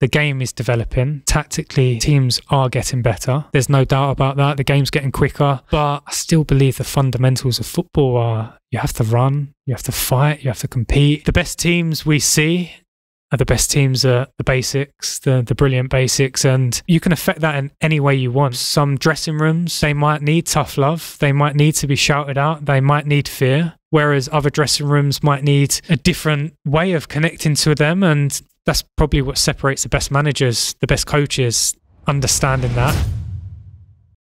The game is developing. Tactically, teams are getting better. There's no doubt about that. The game's getting quicker. But I still believe the fundamentals of football are you have to run, you have to fight, you have to compete. The best teams we see are the best teams are the basics, the, the brilliant basics, and you can affect that in any way you want. Some dressing rooms, they might need tough love, they might need to be shouted out, they might need fear, whereas other dressing rooms might need a different way of connecting to them. And that's probably what separates the best managers, the best coaches, understanding that.